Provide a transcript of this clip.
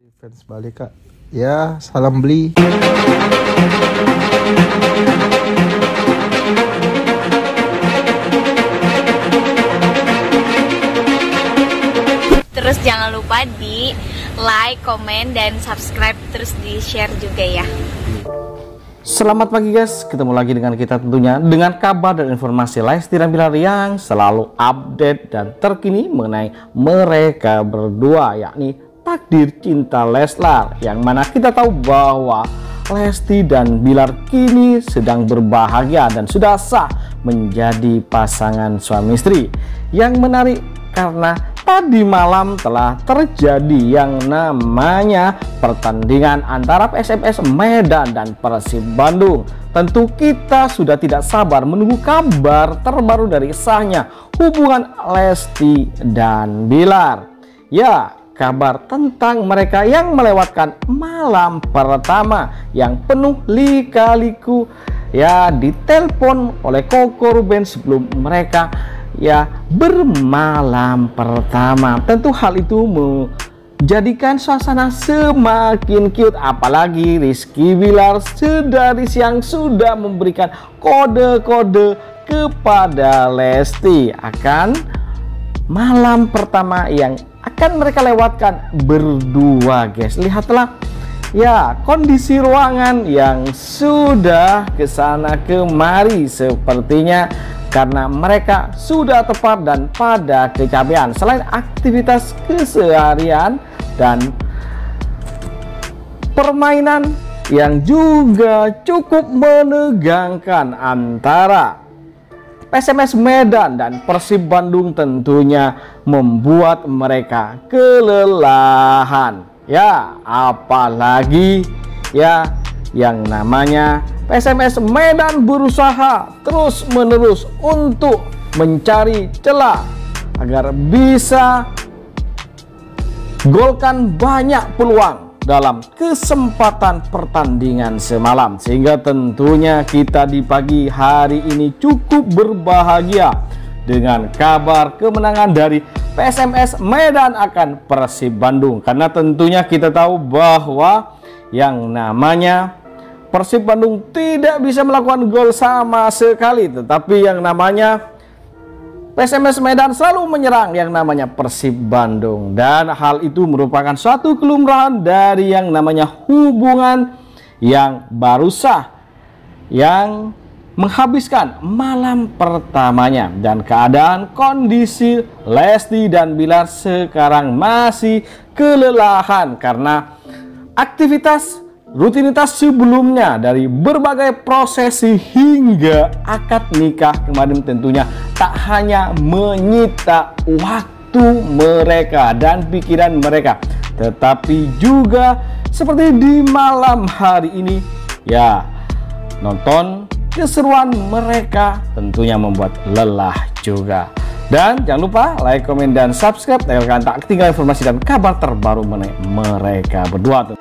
Fans balik kak. Ya salam beli. Terus jangan lupa di like, komen, dan subscribe terus di share juga ya. Selamat pagi guys, ketemu lagi dengan kita tentunya dengan kabar dan informasi Lesti dan Bilar yang selalu update dan terkini mengenai mereka berdua yakni takdir cinta Leslar yang mana kita tahu bahwa Lesti dan Bilar kini sedang berbahagia dan sudah sah menjadi pasangan suami istri yang menarik karena tadi malam telah terjadi yang namanya pertandingan antara PSMS Medan dan Persib Bandung. Tentu kita sudah tidak sabar menunggu kabar terbaru dari sahnya hubungan Lesti dan Bilar. Ya, kabar tentang mereka yang melewatkan malam pertama yang penuh lika-liku ya ditelepon oleh Koko Ruben sebelum mereka ya bermalam pertama. Tentu hal itu menjadikan suasana semakin cute apalagi Rizky Bilar sedari siang sudah memberikan kode-kode kepada Lesti akan malam pertama yang akan mereka lewatkan berdua guys. Lihatlah Ya, kondisi ruangan yang sudah ke sana kemari sepertinya karena mereka sudah tepat dan pada kecapean. Selain aktivitas keseharian dan permainan yang juga cukup menegangkan antara PSMS Medan dan Persib Bandung tentunya membuat mereka kelelahan. Ya apalagi ya yang namanya PSMS Medan berusaha terus menerus untuk mencari celah agar bisa golkan banyak peluang dalam kesempatan pertandingan semalam. Sehingga tentunya kita di pagi hari ini cukup berbahagia dengan kabar kemenangan dari PSMS Medan akan Persib Bandung. Karena tentunya kita tahu bahwa yang namanya Persib Bandung tidak bisa melakukan gol sama sekali. Tetapi yang namanya PSMS Medan selalu menyerang yang namanya Persib Bandung. Dan hal itu merupakan suatu kelumrahan dari yang namanya hubungan yang baru sah yang menghabiskan malam pertamanya. Dan keadaan kondisi Lesti dan Bilar sekarang masih kelelahan karena aktivitas rutinitas sebelumnya dari berbagai prosesi hingga akad nikah kemarin tentunya tak hanya menyita waktu mereka dan pikiran mereka tetapi juga seperti di malam hari ini ya nonton keseruan mereka tentunya membuat lelah juga. Dan jangan lupa like, komen, dan subscribe agar kalian tak ketinggalan informasi dan kabar terbaru mengenai mereka berdua.